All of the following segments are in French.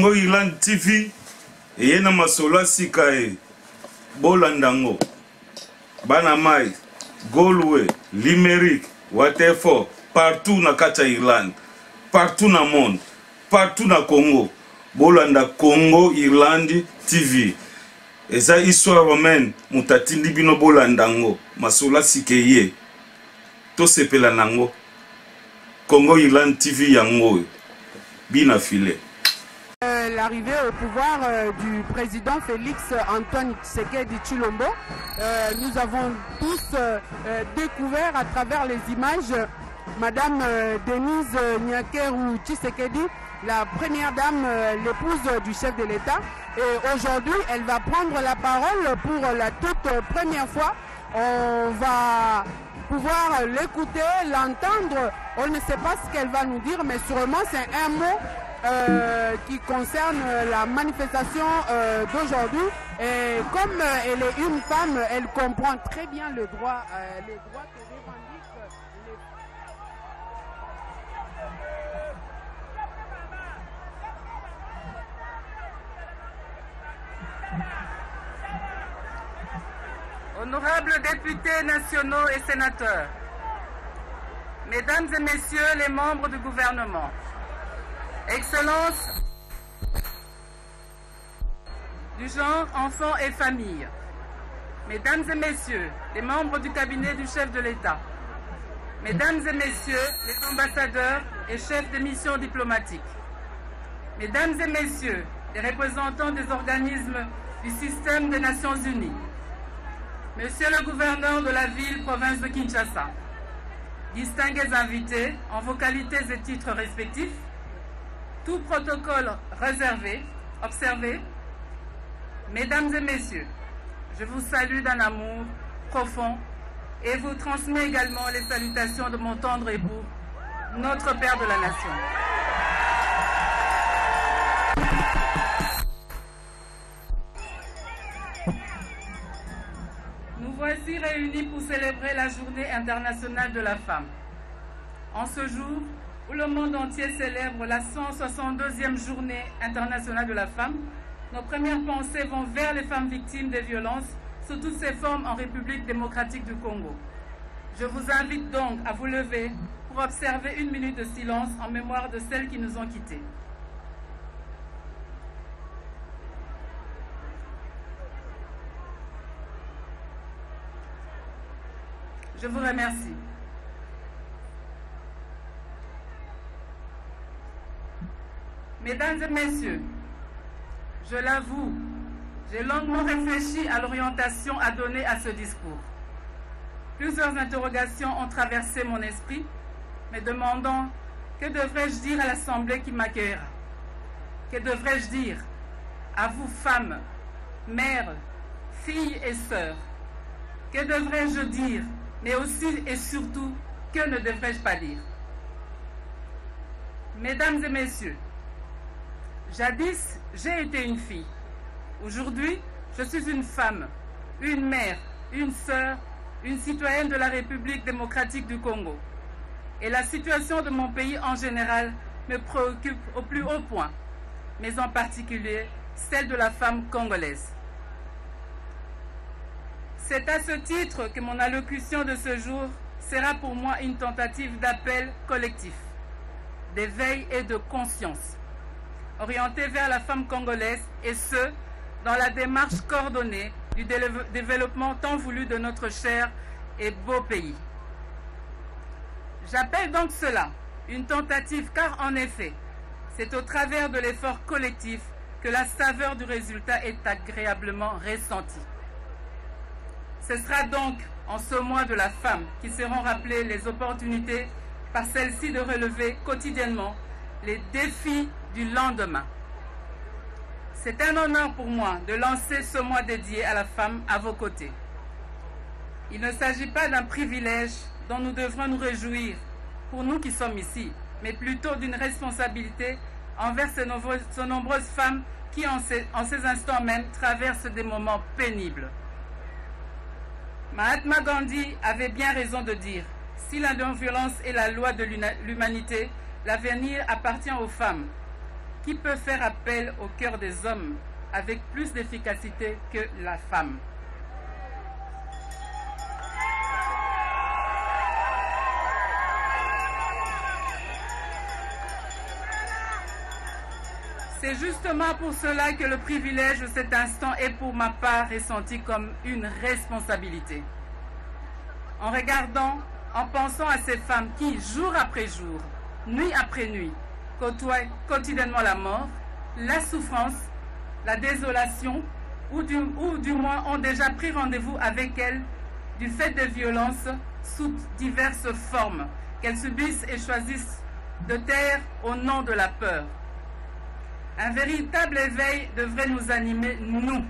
congo irland tv eye na masolo asika ye bolanda yango. Bana mai golwe limerick waterford partout na kati ya irlande. Partout na monde. Partout na congo. Bolanda congo irlande tv eza histoire romaine. Moto atindi bino bolanda yango. Masolo asika ye. Tosepela nango congo irlande tv yango oyo bina file. Euh, L'arrivée au pouvoir euh, du président Félix Antoine Tshisekedi Chilombo, euh, nous avons tous euh, découvert à travers les images Madame Denise Nyakeru Tshisekedi, la première dame, l'épouse du chef de l'État. Et aujourd'hui, elle va prendre la parole pour la toute première fois. On va pouvoir l'écouter, l'entendre. On ne sait pas ce qu'elle va nous dire, mais sûrement c'est un mot euh, qui concerne la manifestation euh, d'aujourd'hui. Et comme euh, elle est une femme, elle comprend très bien le droit, euh, les droits que Honorables députés nationaux et sénateurs, Mesdames et Messieurs les membres du gouvernement, Excellences du genre enfants et famille, Mesdames et Messieurs les membres du cabinet du chef de l'État, Mesdames et Messieurs les ambassadeurs et chefs de missions diplomatiques, Mesdames et Messieurs les représentants des organismes du système des Nations Unies, Monsieur le gouverneur de la ville, province de Kinshasa, distingués invités en vos qualités et titres respectifs, tout protocole réservé, observé, Mesdames et Messieurs, je vous salue d'un amour profond et vous transmets également les salutations de mon tendre époux, notre Père de la Nation. Nous voici réunis pour célébrer la journée internationale de la femme. En ce jour où le monde entier célèbre la 162e journée internationale de la femme, nos premières pensées vont vers les femmes victimes des violences sous toutes ses formes en République démocratique du Congo. Je vous invite donc à vous lever pour observer une minute de silence en mémoire de celles qui nous ont quittés. Je vous remercie. Mesdames et messieurs, je l'avoue, j'ai longuement réfléchi à l'orientation à donner à ce discours. Plusieurs interrogations ont traversé mon esprit, me demandant que devrais-je dire à l'Assemblée qui m'accueillera? Que devrais-je dire à vous femmes, mères, filles et sœurs? Que devrais-je dire? Mais aussi et surtout, que ne devrais-je pas dire? Mesdames et messieurs, Jadis, j'ai été une fille. Aujourd'hui, je suis une femme, une mère, une sœur, une citoyenne de la République démocratique du Congo. Et la situation de mon pays en général me préoccupe au plus haut point, mais en particulier celle de la femme congolaise. C'est à ce titre que mon allocution de ce jour sera pour moi une tentative d'appel collectif, d'éveil et de conscience orienté vers la femme congolaise et ce, dans la démarche coordonnée du développement tant voulu de notre cher et beau pays. J'appelle donc cela une tentative car en effet, c'est au travers de l'effort collectif que la saveur du résultat est agréablement ressentie. Ce sera donc en ce mois de la femme qui seront rappelées les opportunités par celle-ci de relever quotidiennement les défis du lendemain. C'est un honneur pour moi de lancer ce mois dédié à la femme à vos côtés. Il ne s'agit pas d'un privilège dont nous devrons nous réjouir pour nous qui sommes ici, mais plutôt d'une responsabilité envers ces nombreuses, femmes qui, en ces, en ces instants même, traversent des moments pénibles. Mahatma Gandhi avait bien raison de dire si la non-violence est la loi de l'humanité, l'avenir appartient aux femmes. Qui peut faire appel au cœur des hommes avec plus d'efficacité que la femme C'est justement pour cela que le privilège de cet instant est pour ma part ressenti comme une responsabilité. En regardant, en pensant à ces femmes qui, jour après jour, nuit après nuit, côtoient quotidiennement la mort, la souffrance, la désolation, ou du, ou du moins ont déjà pris rendez-vous avec elles du fait des violences sous diverses formes qu'elles subissent et choisissent de taire au nom de la peur. Un véritable éveil devrait nous animer, nous,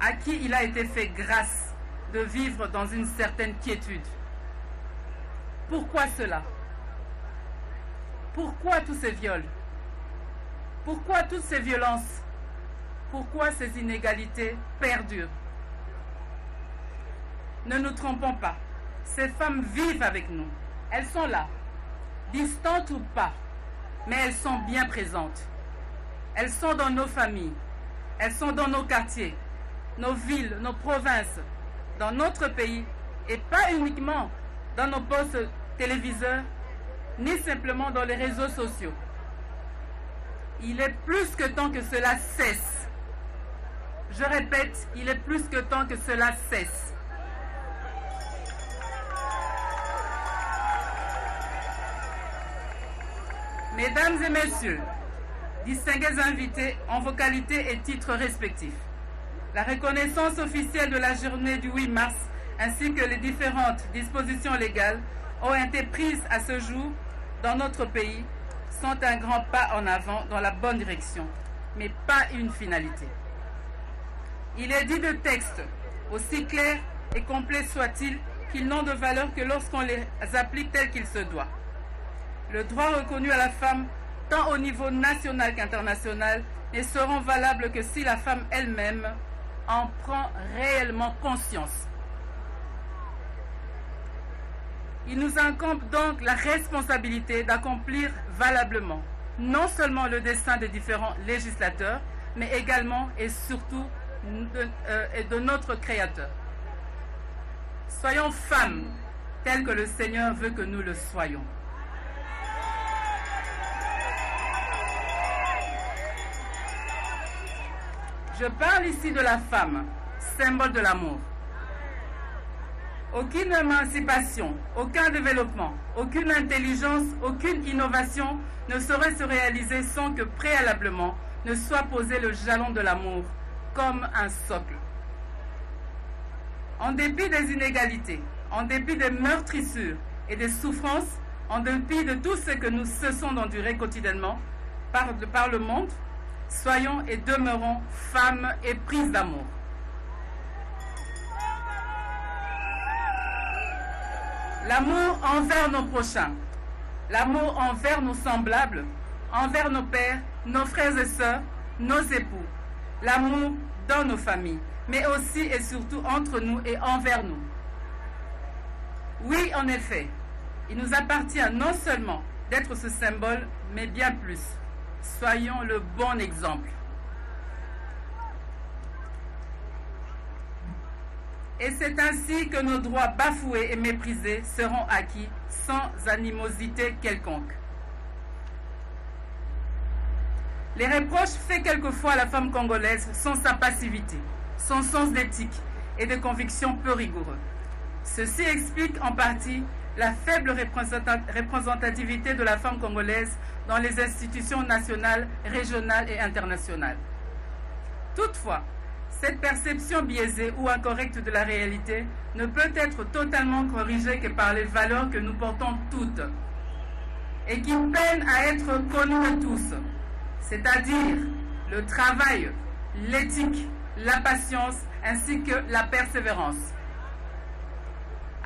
à qui il a été fait grâce de vivre dans une certaine quiétude. Pourquoi cela? Pourquoi tous ces viols? Pourquoi toutes ces violences? Pourquoi ces inégalités perdurent? Ne nous trompons pas, ces femmes vivent avec nous. Elles sont là, distantes ou pas, mais elles sont bien présentes. Elles sont dans nos familles, elles sont dans nos quartiers, nos villes, nos provinces, dans notre pays et pas uniquement dans nos postes téléviseurs, ni simplement dans les réseaux sociaux. Il est plus que temps que cela cesse. Je répète, il est plus que temps que cela cesse. Mesdames et messieurs, distingués invités en vos qualités et titres respectifs. La reconnaissance officielle de la journée du 8 mars ainsi que les différentes dispositions légales ont été prises à ce jour dans notre pays sont un grand pas en avant dans la bonne direction, mais pas une finalité. Il est dit de textes, aussi clairs et complets soient-ils, qu'ils n'ont de valeur que lorsqu'on les applique tels qu'il se doit. Le droit reconnu à la femme tant au niveau national qu'international, ne seront valables que si la femme elle-même en prend réellement conscience. Il nous incombe donc la responsabilité d'accomplir valablement non seulement le destin des différents législateurs, mais également et surtout de, euh, de notre Créateur. Soyons femmes telles que le Seigneur veut que nous le soyons. Je parle ici de la femme, symbole de l'amour. Aucune émancipation, aucun développement, aucune intelligence, aucune innovation ne saurait se réaliser sans que préalablement ne soit posé le jalon de l'amour comme un socle. En dépit des inégalités, en dépit des meurtrissures et des souffrances, en dépit de tout ce que nous cessons d'endurer quotidiennement par, le monde, soyons et demeurons femmes et prises d'amour. L'amour envers nos prochains, l'amour envers nos semblables, envers nos pères, nos frères et sœurs, nos époux, l'amour dans nos familles, mais aussi et surtout entre nous et envers nous. Oui, en effet, il nous appartient non seulement d'être ce symbole, mais bien plus. Soyons le bon exemple. Et c'est ainsi que nos droits bafoués et méprisés seront acquis sans animosité quelconque. Les reproches faits quelquefois à la femme congolaise sont sa passivité, son sens d'éthique et de conviction peu rigoureux. Ceci explique en partie la faible représentativité de la femme congolaise dans les institutions nationales, régionales et internationales. Toutefois, cette perception biaisée ou incorrecte de la réalité ne peut être totalement corrigée que par les valeurs que nous portons toutes et qui peinent à être connues de tous, c'est-à-dire le travail, l'éthique, la patience ainsi que la persévérance.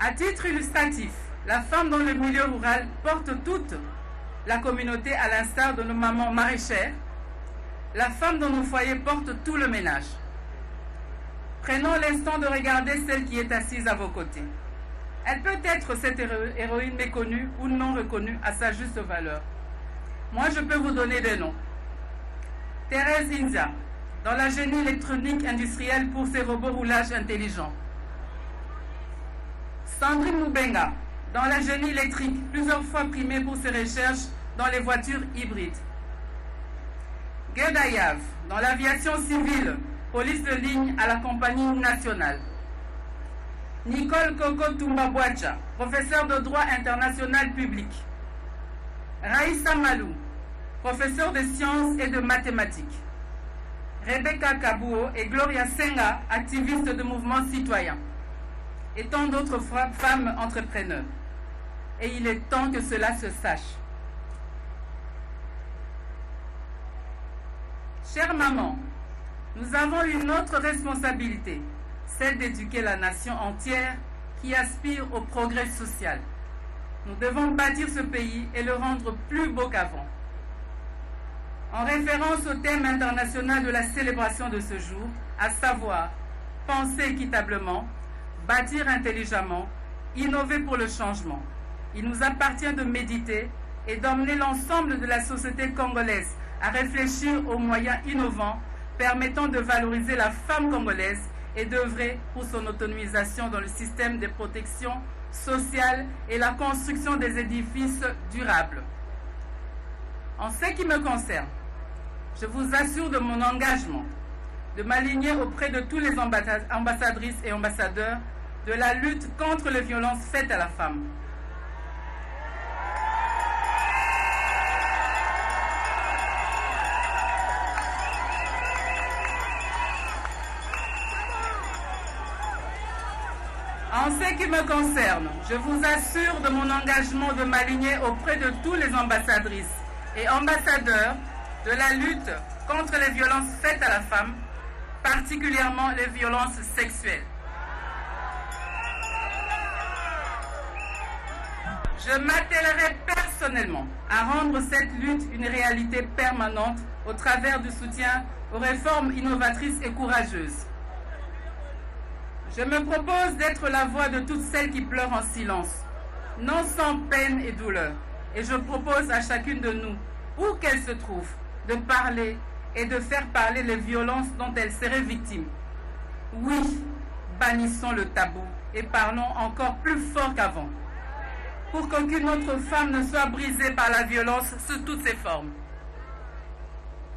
À titre illustratif, la femme dans le milieu rural porte toute la communauté à l'instar de nos mamans maraîchères. La femme dans nos foyers porte tout le ménage. Prenons l'instant de regarder celle qui est assise à vos côtés. Elle peut être cette héroïne méconnue ou non reconnue à sa juste valeur. Moi, je peux vous donner des noms. Thérèse India, dans la génie électronique industrielle pour ses robots roulage intelligents. Sandrine Moubenga, dans la génie électrique, plusieurs fois primée pour ses recherches dans les voitures hybrides. Guedayav, dans l'aviation civile, police de ligne à la compagnie nationale. Nicole Coco Tumbabwacha, professeur de droit international public. Raïssa Malou, professeur de sciences et de mathématiques. Rebecca Kabuo et Gloria Senga, activistes de mouvements citoyens. Et tant d'autres femmes entrepreneurs. Et il est temps que cela se sache. Chère maman, nous avons une autre responsabilité, celle d'éduquer la nation entière qui aspire au progrès social. Nous devons bâtir ce pays et le rendre plus beau qu'avant. En référence au thème international de la célébration de ce jour, à savoir penser équitablement, bâtir intelligemment, innover pour le changement, il nous appartient de méditer et d'emmener l'ensemble de la société congolaise à réfléchir aux moyens innovants permettant de valoriser la femme congolaise et d'œuvrer pour son autonomisation dans le système de protection sociale et la construction des édifices durables. En ce qui me concerne, je vous assure de mon engagement de m'aligner auprès de tous les ambassadrices et ambassadeurs de la lutte contre les violences faites à la femme. En ce qui me concerne, je vous assure de mon engagement de m'aligner auprès de tous les ambassadrices et ambassadeurs de la lutte contre les violences faites à la femme, particulièrement les violences sexuelles. Je m'attellerai personnellement à rendre cette lutte une réalité permanente au travers du soutien aux réformes innovatrices et courageuses. Je me propose d'être la voix de toutes celles qui pleurent en silence, non sans peine et douleur. Et je propose à chacune de nous, où qu'elle se trouve, de parler et de faire parler les violences dont elle serait victime. Oui, bannissons le tabou et parlons encore plus fort qu'avant, pour qu'aucune autre femme ne soit brisée par la violence sous toutes ses formes.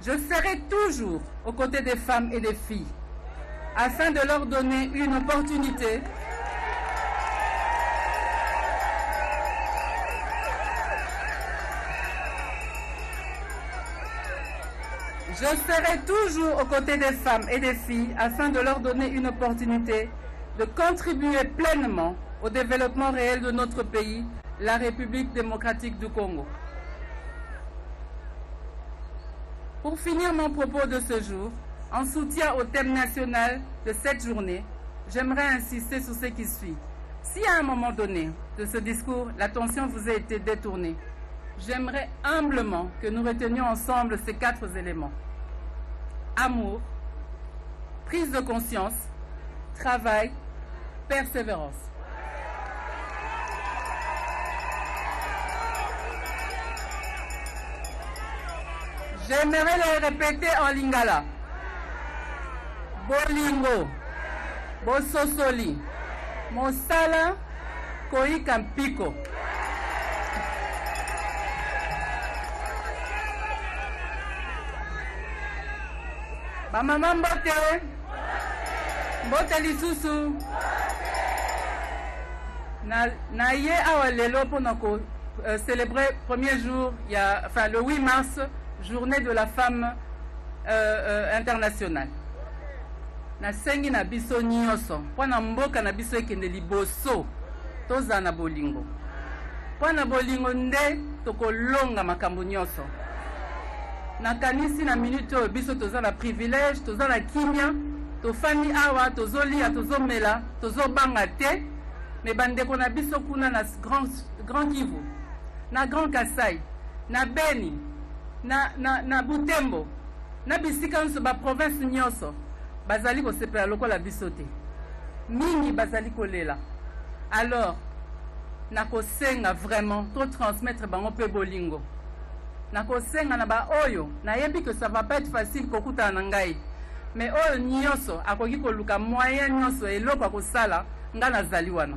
Je serai toujours aux côtés des femmes et des filles, afin de leur donner une opportunité Je serai toujours aux côtés des femmes et des filles afin de leur donner une opportunité de contribuer pleinement au développement réel de notre pays, la République démocratique du Congo. Pour finir mon propos de ce jour, en soutien au thème national de cette journée, j'aimerais insister sur ce qui suit. Si à un moment donné de ce discours, l'attention vous a été détournée, j'aimerais humblement que nous retenions ensemble ces quatre éléments. Amour, prise de conscience, travail, persévérance. J'aimerais le répéter en lingala. Bolingo, Bososoli, Mosala, Koikampiko. bamama mbote mbote lisusu na, na awa lelo mpona ko euh, premier jour enfin le 8 mars journée de la femme euh, euh, internationale nasengi na biso nyonso. Mpo na mboka na biso ekende liboso tozala na bolingo. Mpo na bolingo nde tokolonga makambo nyonso. Nakanisi na minute oyo biso toza na privilège toza na kimia tofandi awa tozolia tozomela tozobanga te. Me bandeko na biso kuna na grand, grand kivu na grand kasai na beni na, na, na butembo na bisika nyonso baprovince nyonso bazali kosepela lokola biso te. Mingi bazali kolela. Alors nakosenga vraiment totransmettre bango mpe bolingo. Nakosenga na baoyo nayebi ke ça va pas être facile kokutana na ngai. Me oyo nyonso akoki koluka moyen nyonso eloko akosala ngai nazali wana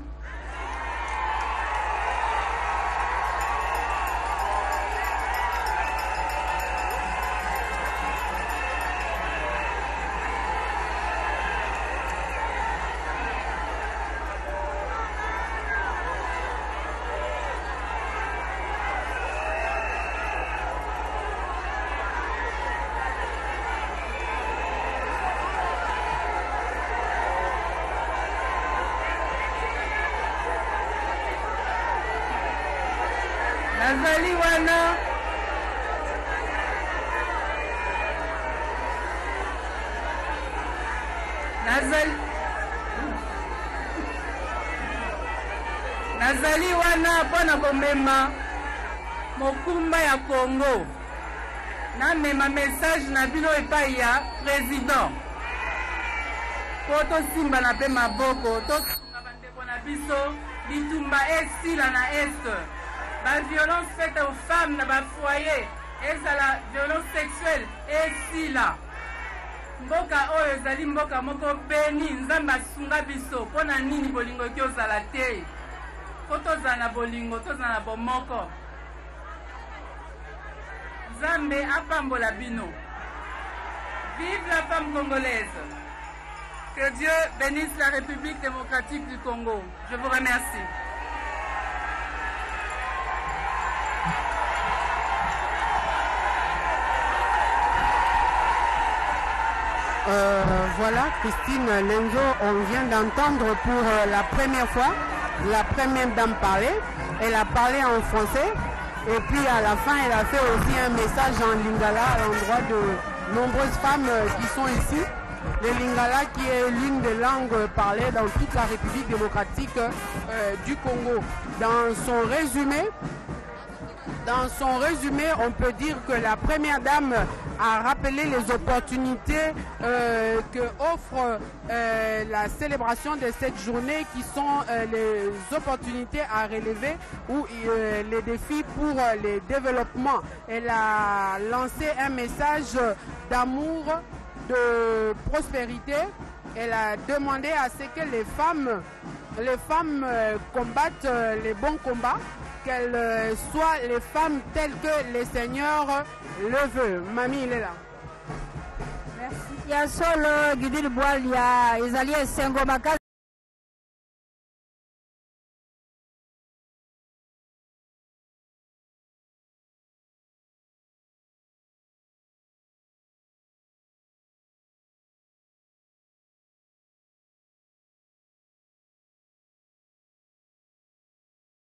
nazali wana mpo na komema mokumba ya kongo namema message na bino epai ya président. Mpo tosimbana mpe maboko tosunga bandeko na biso bitumba esila na este baviolence faite aux femmes na bafoyer ezala violence sexuelle esila. Mboka oyo ezali mboka moko beni nzambe asunga biso mpo na nini bolingo eki ozala te tozala na bolingo na bomoko? Nzambe apambola bino. Vive la femme congolaise. Que dieu bénisse la république démocratique du congo. Je vous remercie. Euh, voilà, Christine Lenzo, on vient d'entendre pour euh, la première fois première dame parler. Elle a parlé en français et puis à la fin, elle a fait aussi un message en lingala à l'endroit de nombreuses femmes euh, qui sont ici. Le lingala qui est l'une des langues parlées dans toute la République démocratique euh, du Congo. Dans son résumé, dans son résumé, on peut dire que la première dame a rappelé les opportunités euh, que offre euh, la célébration de cette journée qui sont euh, les opportunités à relever ou euh, les défis pour le développement. Elle a lancé un message d'amour, de prospérité. Elle a demandé à ce que les femmes, les femmes combattent les bons combats qu'elles euh, soient les femmes telles que le Seigneur le veut. Mamie, il est là. ya solo gidil bwal ya ezali esengo makasi